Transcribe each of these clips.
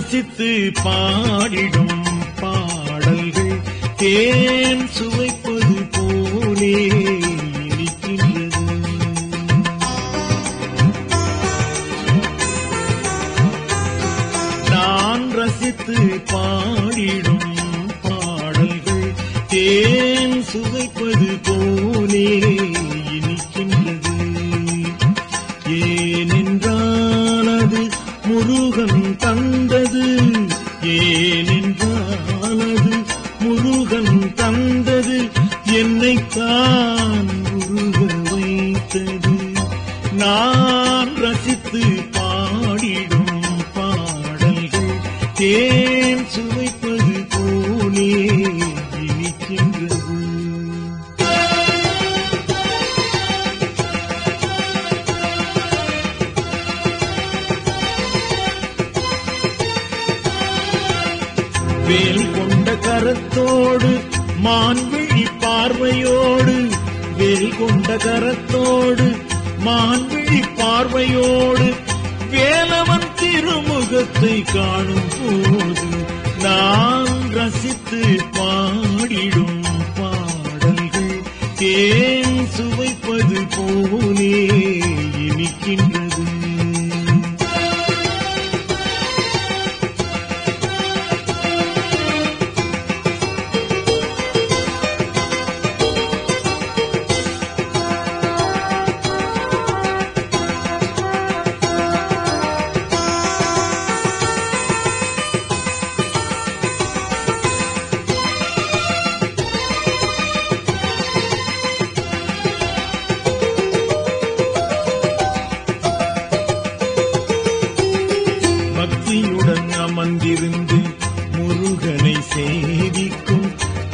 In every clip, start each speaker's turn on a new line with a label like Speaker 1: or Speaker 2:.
Speaker 1: ரசித்து பாடிடும் பாடல்கள் தேன் சுவைப்பது போலே இனிக்கின்றது நான் ரசித்து பாடிடும் பாடல்கள் தேன் சுவைப்பது போலே முருகன் தந்தது என்னைத்தான் முருகன் வைத்தது. நான் ரசித்து பாடிடும் பாடல்கள் தேன் சுவைப்பது போலே இனிக்கின்றது வேல் கொண்டு கரத்தோடு மான்விழி பார்வையோடு வேல் கொண்ட கரத்தோடு மான்விழி பார்வையோடு வேலவன் திருமுகத்தை காணும் போது நான் ரசித்து பாடிடும் பாடல்கள் தேன் சுவைப்பது போலே இனிக்கின்ற பக்தியுடன் அமர்ந்திருந்து முருகனை சேவிக்கும்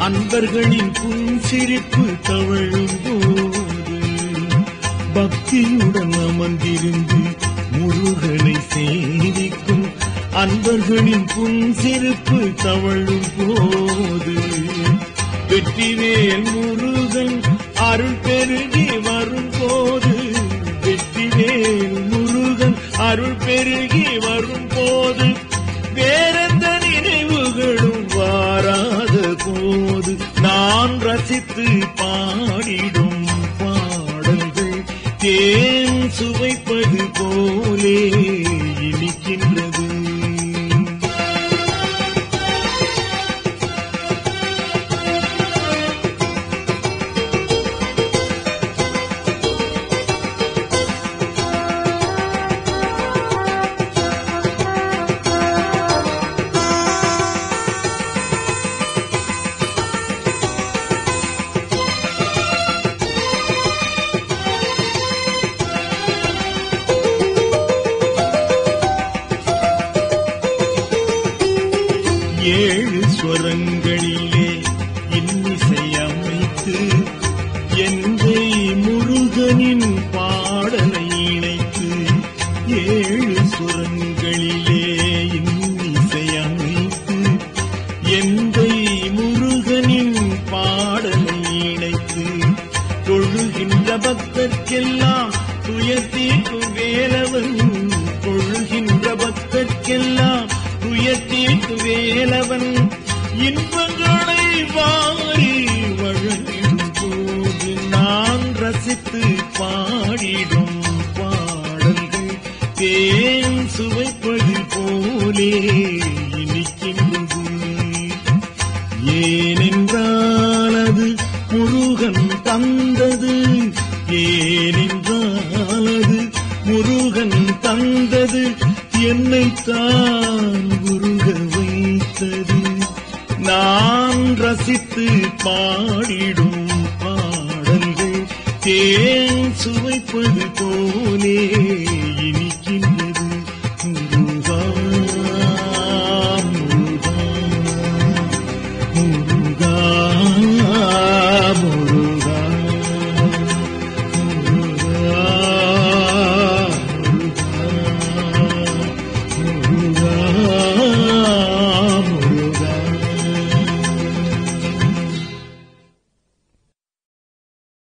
Speaker 1: அன்பர்களின் புன்சிரிப்பு தவழும் போது பக்தியுடன் அமர்ந்திருந்து முருகனை சேவிக்கும் அன்பர்களின் புன்சிரிப்பு தவழும் போது வெற்றிவேல் முருகன் அருள் பெருகி வரும் போது வெற்றிவேல் முருகன் அருள் பெருகி போது. வேறெந்த நினைவுகளும் வாராத போது. நான் ரசித்து பாடிடும் பாடல்கள் தேன் சுவைப்பது போலே இனிக்கின்ற ஏழு ஸ்வரங்களிலே இன்னிசை அமைத்து எந்தை முருகனின் பாடலை இணைத்து ஏழு சுரங்களிலே இன்னிசை அமைத்து எந்தை முருகனின் பாடலை இணைத்து தொழுகின்ற பக்தர்க்கெல்லாம் துயர்த்தீர்க்கும் வேலவன். தொழுகின்ற பக்தர்க்கெல்லாம் துயர்த்தீர்க்கும் வேலவன் இன்பங்களை வாரி வழங்கிடும் போது நான் ரசித்து பாடிடும் பாடல்கள் தேன் சுவைப்பது போலே இனிக்கின்றது. ஏனென்றால் அது முருகன் தந்தது. ஏனென்றால் அது முருகன் தந்தது. என்னைத்தான் ரசித்து பாடிடும் பாடல்கள். தேன் சுவைப்பது போலே.